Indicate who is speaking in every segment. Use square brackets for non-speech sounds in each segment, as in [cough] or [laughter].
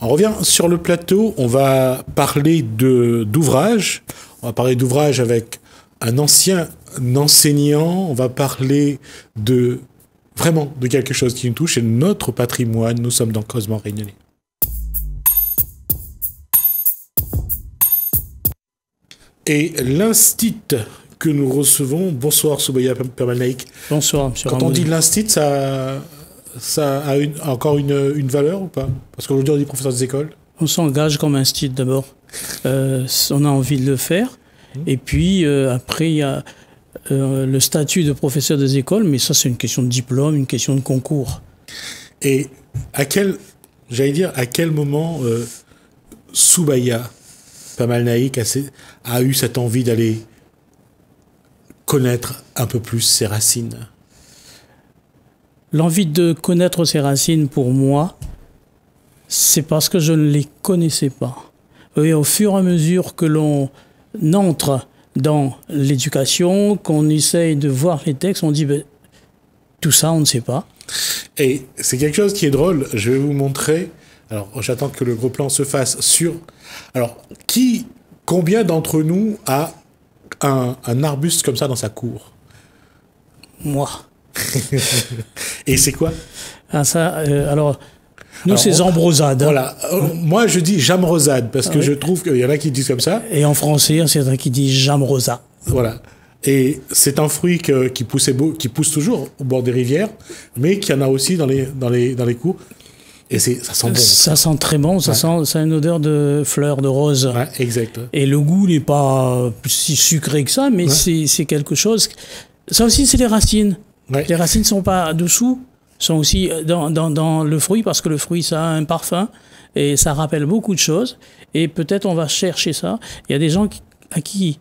Speaker 1: On revient sur le plateau, on va parler d'ouvrages. On va parler d'ouvrages avec un ancien enseignant. On va parler de vraiment de quelque chose qui nous touche et notre patrimoine. Nous sommes dans Cosmo Réunionnais. Et l'instit que nous recevons, bonsoir Soubaya Permanaïk.
Speaker 2: Bonsoir, monsieur
Speaker 1: Quand on dit l'instit, ça, ça a une, encore une, une, valeur ou pas? Parce qu'aujourd'hui on dit professeur des écoles.
Speaker 2: On s'engage comme instit d'abord. Euh, on a envie de le faire. Mmh. Et puis euh, après, il y a euh, le statut de professeur des écoles, mais ça c'est une question de diplôme, une question de concours.
Speaker 1: Et à quel, j'allais dire, à quel moment Soubaya Pamalnaïk a, a eu cette envie d'aller connaître un peu plus ses racines?
Speaker 2: L'envie de connaître ses racines pour moi, c'est parce que je ne les connaissais pas. Et au fur et à mesure que l'on entre dans l'éducation, qu'on essaye de voir les textes, on dit ben, tout ça, on ne sait pas.
Speaker 1: Et c'est quelque chose qui est drôle. Je vais vous montrer. Alors, j'attends que le gros plan se fasse sur. Alors, qui, combien d'entre nous a un, un, arbuste comme ça dans sa cour?
Speaker 2: Moi.
Speaker 1: Et c'est quoi?
Speaker 2: Ah, ça, euh, Alors, nous, c'est Zambrosade.
Speaker 1: Voilà. Moi, je dis Jamrosade parce que je trouve qu'il y en a qui disent comme ça.
Speaker 2: Et en français, c'est un qui dit Jamrosa.
Speaker 1: Voilà. Et c'est un fruit que, qui, pousse beau, qui pousse toujours au bord des rivières, mais qui en a aussi dans les, dans les, dans les cours. Et ça sent bon.
Speaker 2: Ça sent très bon, ça, sent, ça a une odeur de fleurs, de rose.
Speaker 1: Ouais, exact.
Speaker 2: Et le goût n'est pas si sucré que ça, mais ouais. c'est quelque chose. Ça aussi, c'est les racines. Les racines ne sont pas dessous, sont aussi dans, dans, dans, le fruit parce que le fruit ça a un parfum et ça rappelle beaucoup de choses et peut-être on va chercher ça. Il y a des gens qui, à qui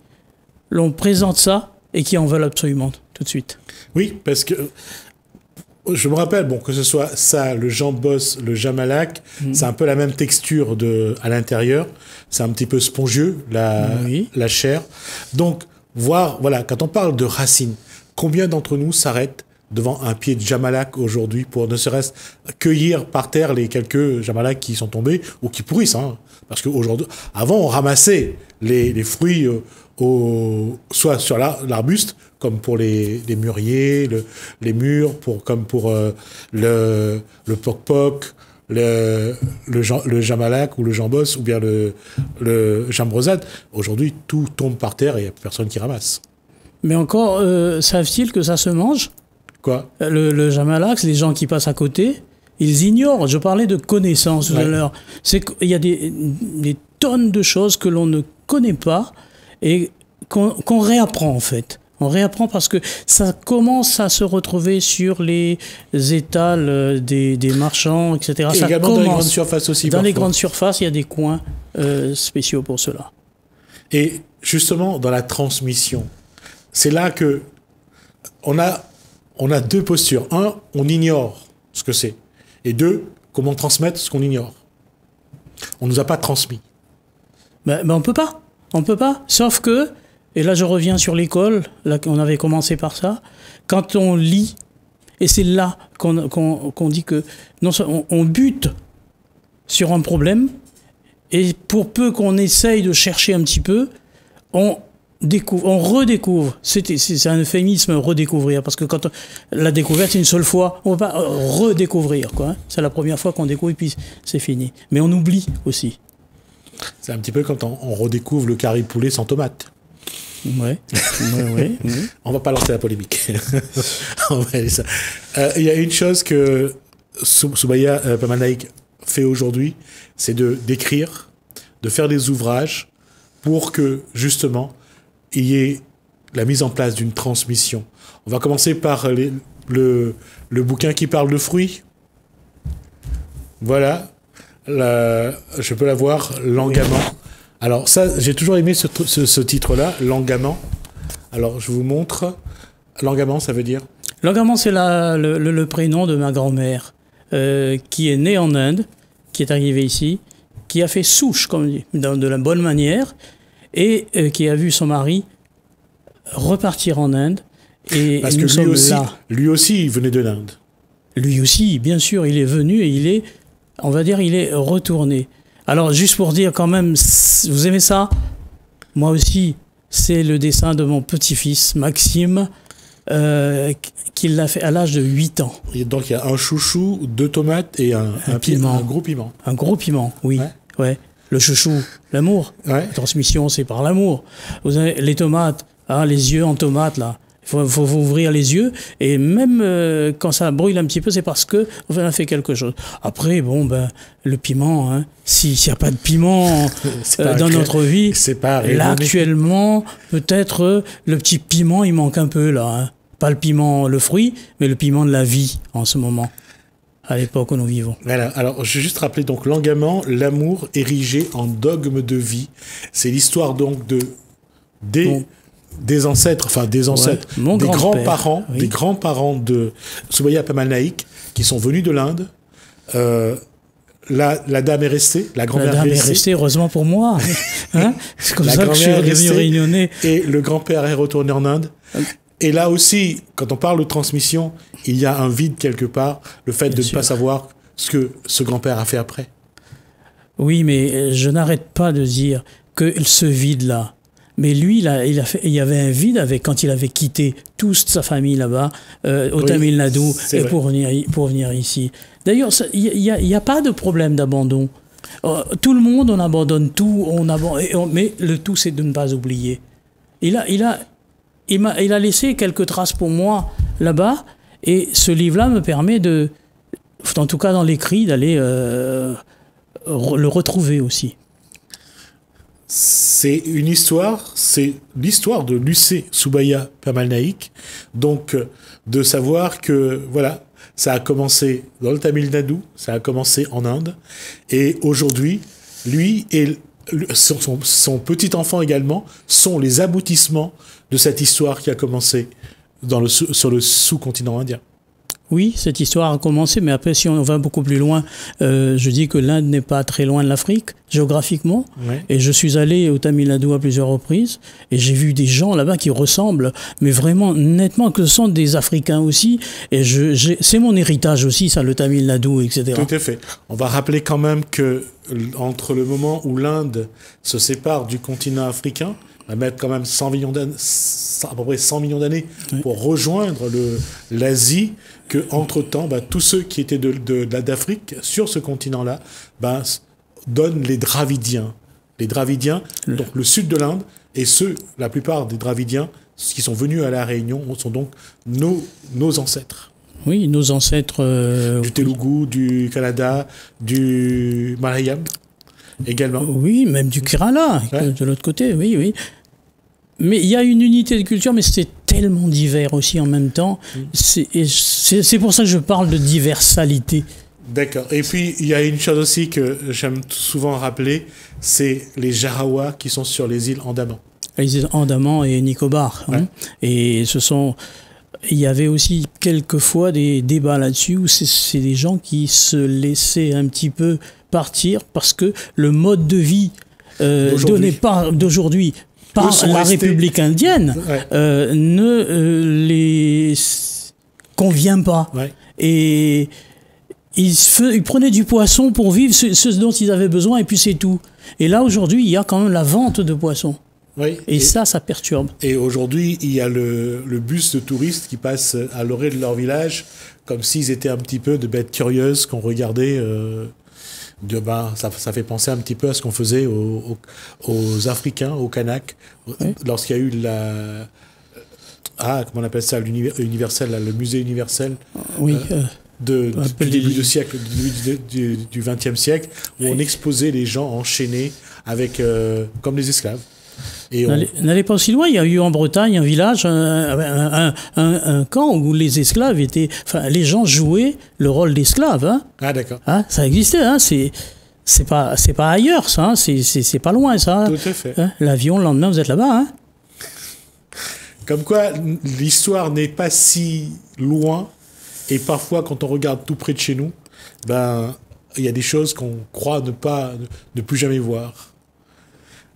Speaker 2: l'on présente ça et qui en veulent absolument tout de suite.
Speaker 1: Oui, parce que je me rappelle, bon, que ce soit ça, le jambos, le jamalac, mmh. c'est un peu la même texture de, à l'intérieur. C'est un petit peu spongieux, la, oui. la chair. Donc, voir, voilà, quand on parle de racines, combien d'entre nous s'arrêtent devant un pied de Jamalak aujourd'hui pour ne serait-ce cueillir par terre les quelques Jamalak qui sont tombés ou qui pourrissent. Hein? Parce qu'aujourd'hui, avant, on ramassait les, les fruits euh, au, soit sur l'arbuste, comme pour les, les mûriers, le, les mûres, pour, comme pour euh, le, le poc-poc, le, le, ou le jambos ou bien le, le jambrosade. Aujourd'hui, tout tombe par terre et il n'y a personne qui ramasse.
Speaker 2: Mais encore, euh, savent-ils que ça se mange?
Speaker 1: Quoi?
Speaker 2: Le, le jamalax, les gens qui passent à côté, ils ignorent. Je parlais de connaissances tout à l'heure. C'est qu'il y a des, des, tonnes de choses que l'on ne connaît pas et qu'on qu réapprend en fait. On réapprend parce que ça commence à se retrouver sur les étals des, des marchands, etc.
Speaker 1: Et
Speaker 2: ça
Speaker 1: également
Speaker 2: commence.
Speaker 1: dans les grandes surfaces aussi.
Speaker 2: Dans
Speaker 1: parfois.
Speaker 2: les grandes surfaces, il y a des coins euh, spéciaux pour cela.
Speaker 1: Et justement, dans la transmission, c'est là que on a, deux postures. Un, on ignore ce que c'est. Et deux, comment transmettre ce qu'on ignore. On nous a pas transmis.
Speaker 2: Ben, ben on peut pas. On peut pas. Sauf que, et là je reviens sur l'école, on avait commencé par ça, quand on lit, et c'est là qu'on qu qu dit que non, on, on bute sur un problème, et pour peu qu'on essaye de chercher un petit peu, on, découvre, on redécouvre. C'est un euphémisme redécouvrir parce que quand on, la découverte c'est une seule fois, on ne va pas redécouvrir quoi. Hein. C'est la première fois qu'on découvre et puis c'est fini. Mais on oublie aussi.
Speaker 1: C'est un petit peu quand on, on redécouvre le carré poulet sans tomate.
Speaker 2: Ouais. ouais, ouais, [laughs]
Speaker 1: on va pas lancer la polémique. [laughs] Il euh, y a une chose que Soubaya euh, Pamanaïk fait aujourd'hui, c'est de d'écrire, de faire des ouvrages pour que justement il y ait la mise en place d'une transmission. On va commencer par le, le bouquin qui parle de fruits. Voilà. La, je peux l'avoir, L'engament. Alors ça, j'ai toujours aimé ce, ce, titre-là, L'engament. Alors je vous montre. L'engament, ça veut dire?
Speaker 2: L'engament, c'est le, le, le, prénom de ma grand-mère, euh, qui est née en Inde, qui est arrivée ici, qui a fait souche, comme on dit, de la bonne manière, et euh, qui a vu son mari repartir en Inde. Et
Speaker 1: Parce que lui aussi, lui aussi, il venait de l'Inde.
Speaker 2: Lui aussi, bien sûr, il est venu et il est on va dire, il est retourné. Alors, juste pour dire quand même, vous aimez ça? Moi aussi, c'est le dessin de mon petit-fils, Maxime, euh, qu'il l'a fait à l'âge de 8 ans.
Speaker 1: Et donc, il y a un chouchou, deux tomates et un, piment. Un gros piment.
Speaker 2: Un gros piment, oui. Ouais. Le chouchou, l'amour. La transmission, c'est par l'amour. Vous avez les tomates, hein, les yeux en tomates, là. Il faut, faut, ouvrir les yeux et même euh, quand ça brûle un petit peu, c'est parce que on a fait quelque chose. Après, bon, ben le piment, hein, s'il n'y a pas de piment [laughs] euh, dans notre vie, pas là actuellement, peut-être euh, le petit piment, il manque un peu là. Hein. Pas le piment, le fruit, mais le piment de la vie en ce moment à l'époque où nous vivons.
Speaker 1: Voilà. Alors, je vais juste rappeler donc l'engagement, l'amour érigé en dogme de vie. C'est l'histoire donc de des des ancêtres, enfin des ancêtres, des grands-parents, des grands-parents de Soubaya Pamalnaïk qui sont venus de l'Inde. Euh, la, la, dame est restée, la grand-mère
Speaker 2: est, est restée. heureusement pour moi. [laughs] Hein C'est comme ça que je suis devenu réunionnais.
Speaker 1: Et le grand-père est retourné en Inde. Euh. Et là aussi, quand on parle de transmission, il y a un vide quelque part, le fait de ne pas savoir ce que ce grand-père a fait après.
Speaker 2: Oui, mais je n'arrête pas de dire que ce vide-là, mais lui, il, a, il, a fait, il y avait un vide avec quand il avait quitté toute sa famille là-bas, euh, au Tamil Nadu, et pour venir, pour venir ici. D'ailleurs, il n'y a, y a, pas de problème d'abandon. Euh, tout le monde, on abandonne tout, on abandonne, mais le tout, c'est de ne pas oublier. Il a, il, a, il, il a laissé quelques traces pour moi là-bas, et ce livre-là me permet de, en tout cas dans l'écrit, d'aller euh, le retrouver aussi
Speaker 1: c'est une histoire, c'est l'histoire de Lucé Soubaya Pamalnaïk. Donc, euh, de savoir que, voilà, ça a commencé dans le Tamil Nadu, ça a commencé en Inde. Et aujourd'hui, lui et son, petit enfant également sont les aboutissements de cette histoire qui a commencé dans le, sur le sous-continent indien.
Speaker 2: Oui, cette histoire a commencé, mais après, si on va beaucoup plus loin, euh, je dis que l'Inde n'est pas très loin de l'Afrique, géographiquement. Et je suis allé au Tamil Nadu à plusieurs reprises, et j'ai vu des gens là-bas qui ressemblent, mais vraiment nettement, que ce sont des Africains aussi. Et c'est mon héritage aussi, ça, le Tamil Nadu, etc.
Speaker 1: Tout à fait. On va rappeler quand même que entre le moment où l'Inde se sépare du continent africain, va mettre quand même 100 millions d'années, à peu près 100 millions d'années pour rejoindre l'Asie, que entre temps, bah, tous ceux qui étaient de, d'Afrique sur ce continent-là, bah, donnent les Dravidiens. Les Dravidiens, donc le sud de l'Inde, et ceux, la plupart des Dravidiens qui sont venus à la Réunion, sont donc nos, nos ancêtres.
Speaker 2: Oui, nos ancêtres. Euh,
Speaker 1: du Telugu, du Canada, du Malayam également.
Speaker 2: Oui, même du Kerala, de l'autre côté, oui, oui. Mais il y a une unité de culture, mais c'est tellement divers aussi en même temps. Mm. C'est pour ça que je parle de diversalité.
Speaker 1: D'accord. Et puis, il y a une chose aussi que j'aime souvent rappeler, c'est les Jarawa qui sont sur les îles Andaman.
Speaker 2: Les îles Andaman et Nicobar. Hein. Et ce sont... Il y avait aussi quelquefois des débats là-dessus où c'est des gens qui se laissaient un petit peu partir parce que le mode de vie euh, donné par d'aujourd'hui par la République indienne euh, ne euh, les convient pas. Et ils, ils, prenaient du poisson pour vivre ce, dont ils avaient besoin et puis c'est tout. Et là aujourd'hui, il y a quand même la vente de poissons. Oui, et, ça, ça perturbe.
Speaker 1: Et aujourd'hui, il y a le, le, bus de touristes qui passe à l'orée de leur village comme s'ils étaient un petit peu de bêtes curieuses qu'on regardait. Euh, de, ça, ça, fait penser un petit peu à ce qu'on faisait aux, aux, Africains, aux Kanaks, lorsqu'il y a eu la. Ah, comment on appelle ça L'universel, le musée universel.
Speaker 2: Oui.
Speaker 1: Euh, de, du début du siècle, du XXe siècle, où on exposait les gens enchaînés avec, euh, comme des esclaves.
Speaker 2: N'allez pas aussi loin, il y a eu en Bretagne un village, un, camp où les esclaves étaient. Enfin, les gens jouaient le rôle d'esclaves. Hein.
Speaker 1: Ah, d'accord.
Speaker 2: Hein, ça existait, hein, c'est. C'est pas, c'est pas ailleurs, ça. Hein, c'est pas loin, ça.
Speaker 1: Tout à fait.
Speaker 2: L'avion, le lendemain, vous êtes là-bas. Hein.
Speaker 1: Comme quoi, l'histoire n'est pas si loin. Et parfois, quand on regarde tout près de chez nous, ben, il y a des choses qu'on croit ne pas, ne plus jamais voir.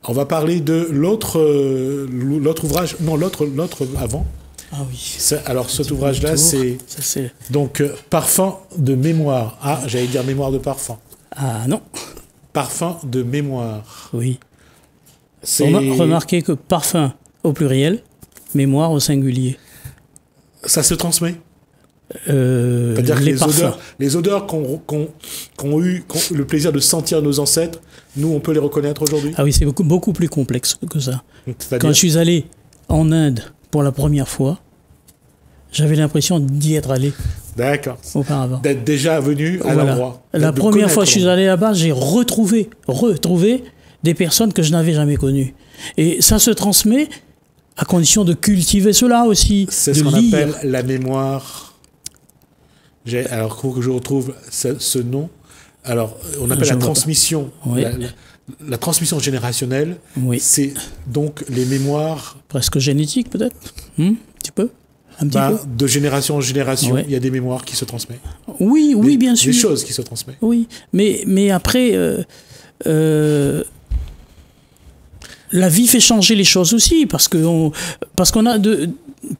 Speaker 1: On va parler de l'autre euh, l'autre ouvrage, non, l'autre l'autre avant.
Speaker 2: Ah oui.
Speaker 1: Alors cet ouvrage-là, c'est donc euh, Parfum de mémoire. Ah, j'allais dire mémoire de parfum.
Speaker 2: Ah non.
Speaker 1: Parfum de mémoire.
Speaker 2: Oui. Remarquez que parfum au pluriel, mémoire au singulier.
Speaker 1: Ça se transmet?
Speaker 2: Euh, C'est-à-dire que les,
Speaker 1: odeurs, les odeurs qu'ont eu le plaisir de sentir nos ancêtres, nous, on peut les reconnaître aujourd'hui?
Speaker 2: Ah oui, c'est beaucoup, beaucoup plus complexe que ça. Quand je suis allé en Inde pour la première fois, j'avais l'impression d'y être allé.
Speaker 1: D'accord.
Speaker 2: Auparavant.
Speaker 1: D'être déjà venu à l'endroit.
Speaker 2: La première fois que je suis allé là-bas, j'ai retrouvé, retrouvé des personnes que je n'avais jamais connues. Et ça se transmet à condition de cultiver cela aussi.
Speaker 1: C'est ce qu'on appelle la mémoire. Alors, que je retrouve ce, nom. Alors, on appelle la transmission. La, transmission générationnelle, oui. c'est donc les mémoires.
Speaker 2: Presque génétiques, peut-être hmm, Un petit peu un petit
Speaker 1: bah, De génération en génération, il y a des mémoires qui se transmettent.
Speaker 2: Oui, oui, bien sûr.
Speaker 1: Des choses qui se transmettent.
Speaker 2: Oui, mais, mais après, euh, euh, la vie fait changer les choses aussi, parce qu'on parce qu'on a de,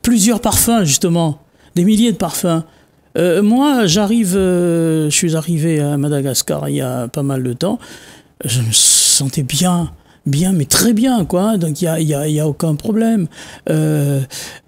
Speaker 2: plusieurs parfums, justement, des milliers de parfums. Euh, moi, j'arrive, je suis arrivé à Madagascar il y a pas mal de temps. Je me sentais bien, bien, mais très bien, quoi. Donc il n'y a, y a, y a, aucun problème.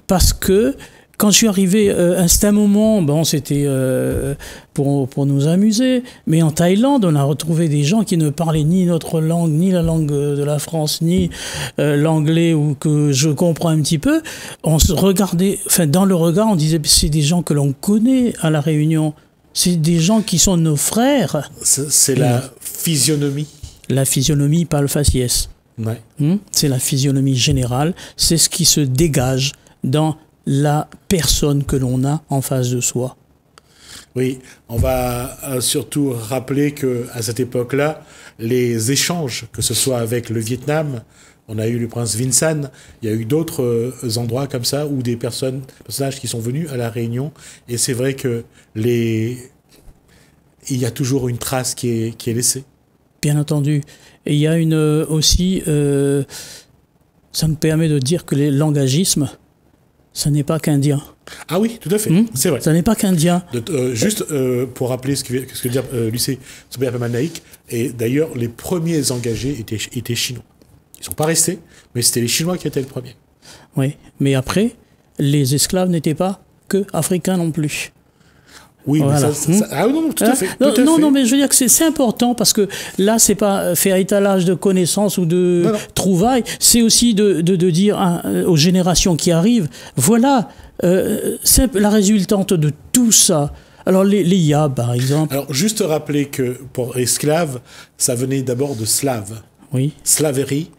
Speaker 2: parce que quand je suis arrivé, euh, à un moment, bon, c'était euh, pour, pour nous amuser, mais en Thaïlande, on a retrouvé des gens qui ne parlaient ni notre langue, ni la langue de la France, ni euh, l'anglais, ou que je comprends un petit peu. On se regardait, enfin, dans le regard, on disait, c'est des gens que l'on connaît à La Réunion. C'est des gens qui sont nos frères.
Speaker 1: C'est la physionomie.
Speaker 2: La physionomie, pas le faciès.
Speaker 1: Ouais.
Speaker 2: Hmm? C'est la physionomie générale. C'est ce qui se dégage dans la personne que l'on a en face de soi.
Speaker 1: Oui, on va euh, surtout rappeler que à cette époque-là, les échanges, que ce soit avec le Vietnam, on a eu le prince Vincent, il y a eu d'autres euh, endroits comme ça où des personnes, personnages qui sont venus à la Réunion, et c'est vrai que les, il y a toujours une trace qui est, qui est laissée.
Speaker 2: Bien entendu, et il y a une euh, aussi, ça me permet de dire que les langagismes ce n'est pas qu'indien.
Speaker 1: Ah oui, tout à fait, hmm? c'est vrai.
Speaker 2: Ce n'est pas qu'indien.
Speaker 1: Euh, juste euh, pour rappeler ce que, ce que dire euh, et d'ailleurs, les premiers engagés étaient, étaient chinois. Ils ne sont pas restés, mais c'était les Chinois qui étaient les premiers.
Speaker 2: Oui, mais après, les esclaves n'étaient pas que africains non plus.
Speaker 1: Oui, mais ça, ah non, tout à hein? fait.
Speaker 2: non, non, mais je veux dire que c'est important parce que là, c'est pas faire étalage de connaissances ou de trouvailles, c'est aussi de, de, de dire hein, aux générations qui arrivent, voilà, euh, c'est la résultante de tout ça. Alors les, les Yab, par exemple.
Speaker 1: Alors juste rappeler que pour esclave, ça venait d'abord de slave.
Speaker 2: Oui.
Speaker 1: Slaverie.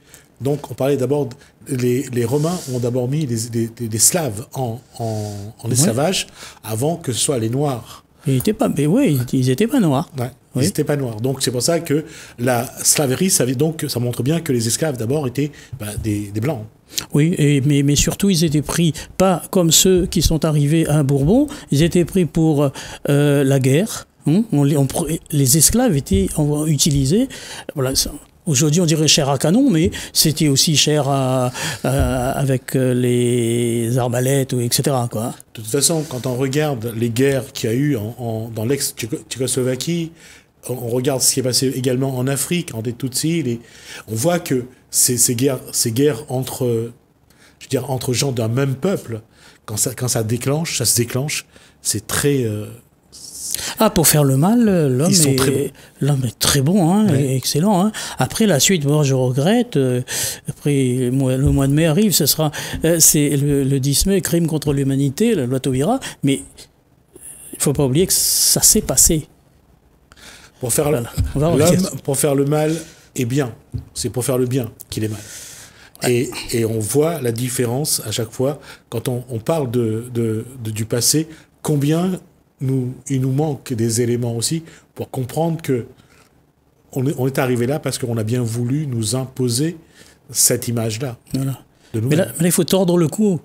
Speaker 1: Donc on parlait d'abord les, les, Romains ont d'abord mis des Slaves en, en, esclavage avant que ce soit les Noirs.
Speaker 2: Ils n'étaient pas, mais oui, ils n'étaient pas noirs.
Speaker 1: Ouais, ils n'étaient pas noirs. Donc c'est pour ça que la slaverie, ça, donc, ça montre bien que les esclaves d'abord étaient bah, des, des, blancs.
Speaker 2: Oui, et, mais, mais, surtout ils étaient pris pas comme ceux qui sont arrivés à Bourbon, ils étaient pris pour euh, la guerre. Hein. on, les esclaves étaient utilisés. Voilà, Aujourd'hui, on dirait cher à canon, mais c'était aussi cher à, avec euh, les arbalètes, etc. Quoi.
Speaker 1: De toute façon, quand on regarde les guerres qu'il y a eu en, dans l'ex-Tchécoslovaquie, on regarde ce qui est passé également en Afrique, en des on voit que ces, ces, guerres, ces guerres entre, je veux dire, entre gens d'un même peuple, quand ça, quand ça déclenche, ça se déclenche, c'est très... Euh,
Speaker 2: ah, pour faire le mal, l'homme est, très bon, hein, excellent. Hein. Après la suite, moi je regrette. Euh, après le mois de mai arrive, ce sera, euh, c'est le, 10 mai, crime contre l'humanité, la loi Taubira. Mais il faut pas oublier que ça s'est passé.
Speaker 1: Pour faire l'homme, pour faire le mal est bien. C'est pour faire le bien qu'il est mal. Et, et, on voit la différence à chaque fois quand on, on parle de, de, du passé, combien nous, il nous manque des éléments aussi pour comprendre que on est, on est arrivé là parce qu'on a bien voulu nous imposer cette image-là.
Speaker 2: Voilà. Mais là, il faut tordre le cou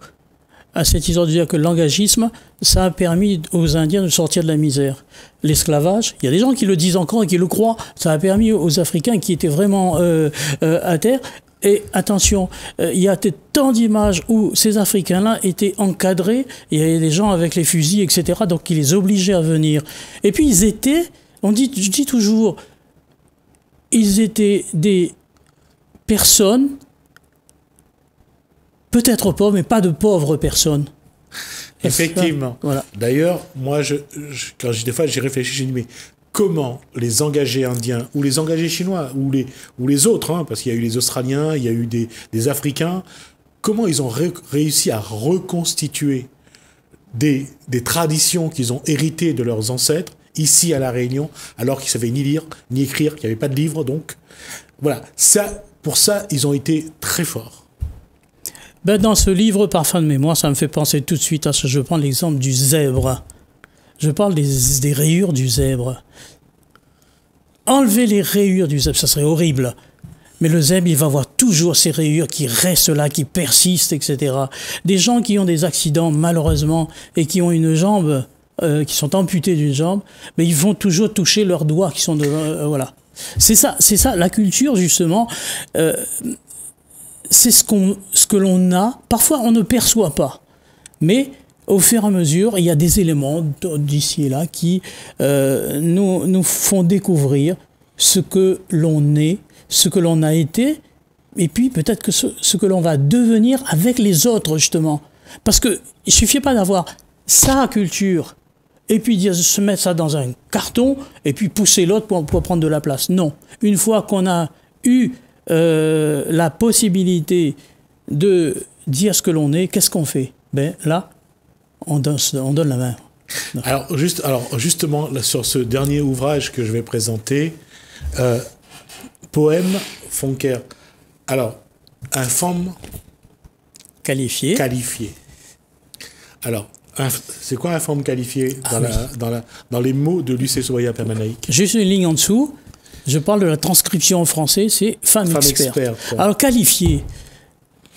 Speaker 2: à cette histoire de dire que le langagisme, ça a permis aux Indiens de sortir de la misère. L'esclavage, il y a des gens qui le disent encore et qui le croient, ça a permis aux Africains qui étaient vraiment euh, euh, à terre et attention, euh, il y a tant d'images où ces Africains-là étaient encadrés, il y avait des gens avec les fusils, etc., donc qui les obligeaient à venir. Et puis ils étaient, on dit, je dis toujours, ils étaient des personnes, peut-être pauvres, mais pas de pauvres personnes.
Speaker 1: Effectivement. Voilà. D'ailleurs, moi, je, quand des fois j'ai réfléchi, j'ai dit, mais comment les engagés indiens ou les engagés chinois ou les, ou les autres, hein, parce qu'il y a eu les Australiens, il y a eu des, des Africains, comment ils ont réussi à reconstituer des, des traditions qu'ils ont héritées de leurs ancêtres ici à La Réunion, alors qu'ils savaient ni lire, ni écrire, qu'il n'y avait pas de livre, donc voilà. Ça, pour ça, ils ont été très forts.
Speaker 2: Ben, dans ce livre Parfum de mémoire, ça me fait penser tout de suite à ce. Je prends l'exemple du zèbre. Je parle des, des, rayures du zèbre. Enlever les rayures du zèbre, ça serait horrible. Mais le zèbre, il va avoir toujours ces rayures qui restent là, qui persistent, etc. Des gens qui ont des accidents, malheureusement, et qui ont une jambe, euh, qui sont amputés d'une jambe, mais ils vont toujours toucher leurs doigts qui sont de, euh, voilà. C'est ça, c'est ça, la culture, justement. Euh, c'est ce, qu'on, ce que l'on a. Parfois, on ne perçoit pas. Mais au fur et à mesure, il y a des éléments d'ici et là qui nous, nous font découvrir ce que l'on est ce que l'on a été, et puis peut-être que ce, que l'on va devenir avec les autres, justement. Parce qu'il ne suffit pas d'avoir sa culture, et puis se mettre ça dans un carton, et puis pousser l'autre pour, prendre de la place. Non. Une fois qu'on a eu euh, la possibilité de dire ce que l'on est, qu'est-ce qu'on fait? Ben là, on donne, on donne la main.
Speaker 1: Alors, juste, alors justement, sur ce dernier ouvrage que je vais présenter, euh, Poème Fonker. Alors, un femme
Speaker 2: qualifié.
Speaker 1: Qualifié. Alors, c'est quoi un forme qualifié ah dans, la, dans, les mots de Lucie Soya Permanaïque
Speaker 2: Juste une ligne en dessous. Je parle de la transcription en français, c'est femme, femme experte. Alors, qualifié,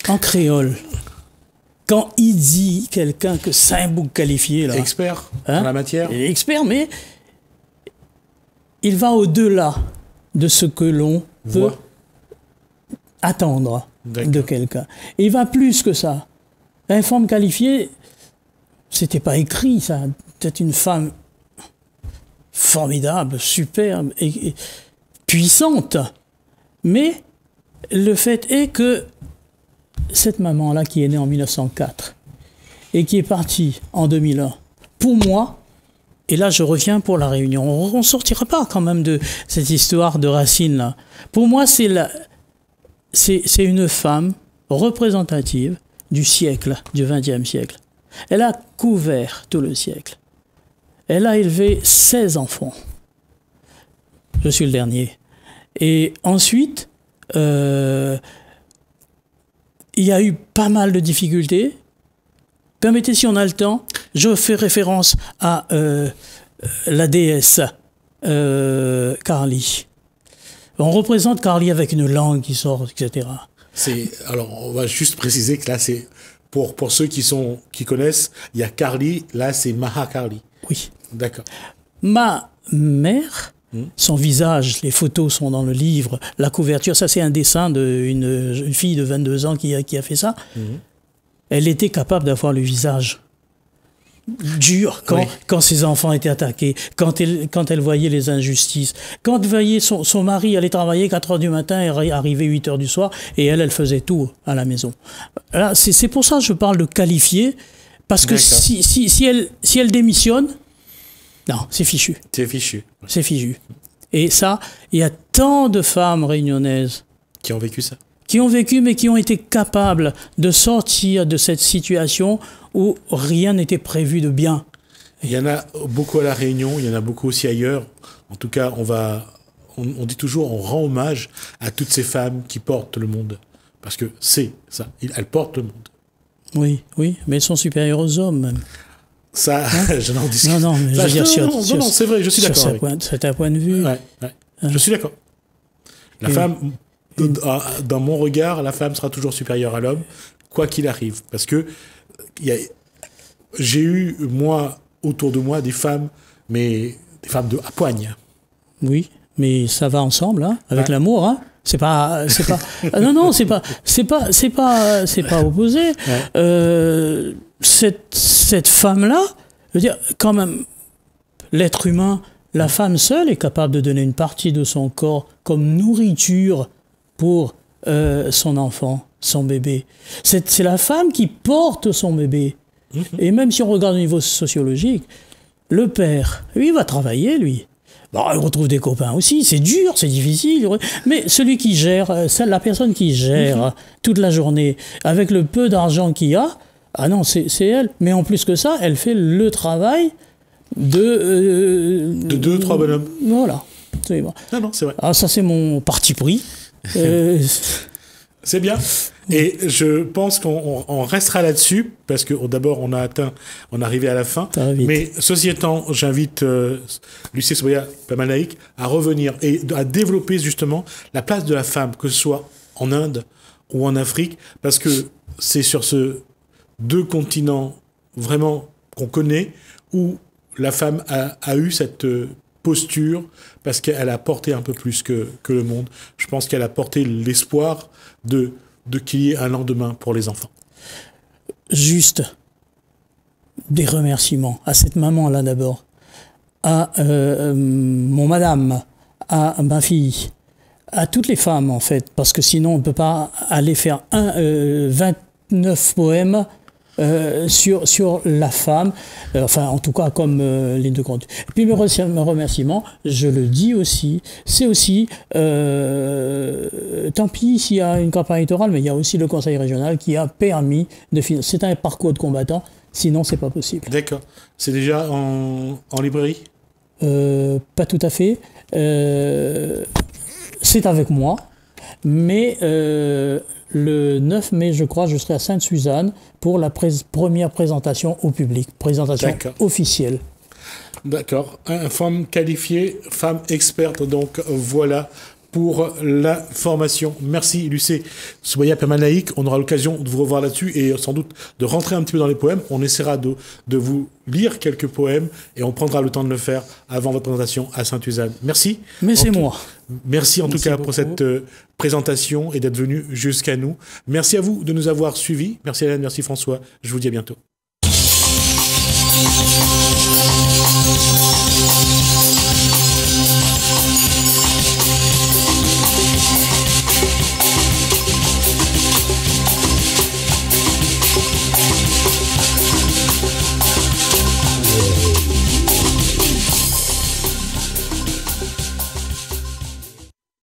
Speaker 2: en créole, quand il dit quelqu'un que c'est un bouc qualifié, là.
Speaker 1: Expert dans hein? la matière
Speaker 2: Expert, mais il va au-delà de ce que l'on peut attendre de quelqu'un. Il va plus que ça. Une femme qualifiée, c'était pas écrit, ça. C'était une femme formidable, superbe et, puissante. Mais le fait est que cette maman-là qui est née en 1904 et qui est partie en 2001, pour moi, et là, je reviens pour la Réunion. On ne sortira pas quand même de cette histoire de Racine là. Pour moi, c'est c'est une femme représentative du siècle, du XXe siècle. Elle a couvert tout le siècle. Elle a élevé 16 enfants. Je suis le dernier. Et ensuite, euh, il y a eu pas mal de difficultés. Permettez, si on a le temps, je fais référence à euh, la déesse euh, Carly. On représente Carly avec une langue qui sort, etc.
Speaker 1: C'est alors on va juste préciser que là c'est pour pour ceux qui sont qui connaissent, il y a Carly, là c'est Mahakarli.
Speaker 2: Oui.
Speaker 1: D'accord.
Speaker 2: Ma mère, son visage, les photos sont dans le livre, la couverture, ça c'est un dessin d'une une fille de 22 ans qui a, qui a fait ça. Hmm elle était capable d'avoir le visage dur quand, quand ses enfants étaient attaqués, quand elle, quand elle voyait les injustices, quand voyait son, son mari aller travailler 4 heures du matin et arriver 8 heures du soir, et elle, elle faisait tout à la maison. C'est pour ça que je parle de qualifier, parce que si, si, si, elle, si elle démissionne, non, c'est fichu.
Speaker 1: C'est fichu.
Speaker 2: C'est fichu. Et ça, il y a tant de femmes réunionnaises
Speaker 1: qui ont vécu ça
Speaker 2: qui ont vécu mais qui ont été capables de sortir de cette situation où rien n'était prévu de bien.
Speaker 1: Il y en a beaucoup à La Réunion, il y en a beaucoup aussi ailleurs. En tout cas, on va, on, dit toujours, on rend hommage à toutes ces femmes qui portent le monde. Parce que c'est ça, elles portent le monde.
Speaker 2: Oui, oui, mais elles sont supérieures aux hommes même.
Speaker 1: Ça, hein [laughs] je n'en discute
Speaker 2: Non, non, mais je veux dire, sur, non,
Speaker 1: non, c'est vrai, je suis d'accord.
Speaker 2: C'est un point de vue.
Speaker 1: Ouais, ouais. Hein. Je suis d'accord. La femme ah, dans mon regard, la femme sera toujours supérieure à l'homme, quoi qu'il arrive. Parce que j'ai eu, moi, autour de moi, des femmes, mais des femmes de, à poigne.
Speaker 2: Oui, mais ça va ensemble, hein, avec l'amour. Hein. C'est pas, c'est pas. [laughs] Non, non, c'est pas, c'est pas, c'est pas, c'est pas opposé. Euh, cette, cette femme-là, je veux dire, quand même, l'être humain La femme seule est capable de donner une partie de son corps comme nourriture pour euh, son enfant, son bébé. C'est la femme qui porte son bébé. Mhm. Et même si on regarde au niveau sociologique, le père, lui, il va travailler, lui. Bon, il retrouve des copains aussi, c'est dur, c'est difficile. Mais celui qui gère, euh, la personne qui gère mhm. toute la journée, avec le peu d'argent qu'il a, ah non, c'est elle. Mais en plus que ça, elle fait le travail de...
Speaker 1: Euh, de deux, trois bonhommes.
Speaker 2: Voilà.
Speaker 1: Ah non, c'est vrai.
Speaker 2: Ah, ça, c'est mon parti pris. [laughs] Euh,
Speaker 1: c'est bien. Et je pense qu'on restera là-dessus, parce que d'abord, on a atteint, on est arrivé à la fin. Mais ceci étant, j'invite euh, Lucie Soya Pamanaïk à revenir et à développer justement la place de la femme, que ce soit en Inde ou en Afrique, parce que c'est sur ce deux continents vraiment qu'on connaît où la femme a, eu cette posture parce qu'elle a porté un peu plus que, que le monde. Je pense qu'elle a porté l'espoir de, de qu'il y ait un lendemain pour les enfants.
Speaker 2: Juste des remerciements à cette maman-là d'abord, à euh, mon madame, à ma fille, à toutes les femmes en fait, parce que sinon on ne peut pas aller faire un, 29 euh, poèmes euh, sur, sur la femme, euh, enfin en tout cas comme euh, les deux. Et puis mes remerciements, je le dis aussi, c'est aussi, tant pis s'il y a une campagne électorale, mais il y a aussi le conseil régional qui a permis de financer. C'est un parcours de combattant, sinon c'est pas possible.
Speaker 1: D'accord. C'est déjà en, en librairie?
Speaker 2: Pas tout à fait. c'est avec moi, mais le 9 mai, je crois, je serai à Sainte-Suzanne pour la première présentation au public, présentation officielle.
Speaker 1: D'accord. Femme qualifiée, femme experte, donc voilà pour la formation. Merci Lucé Soubaya Permanaïk. On aura l'occasion de vous revoir là-dessus et sans doute de rentrer un petit peu dans les poèmes. On essaiera de, de vous lire quelques poèmes et on prendra le temps de le faire avant votre présentation à Saint-Uzanne. Merci.
Speaker 2: Mais c'est moi.
Speaker 1: Merci en tout cas pour cette euh, présentation et d'être venu jusqu'à nous. Merci à vous de nous avoir suivis. Merci Hélène, merci François. Je vous dis à bientôt.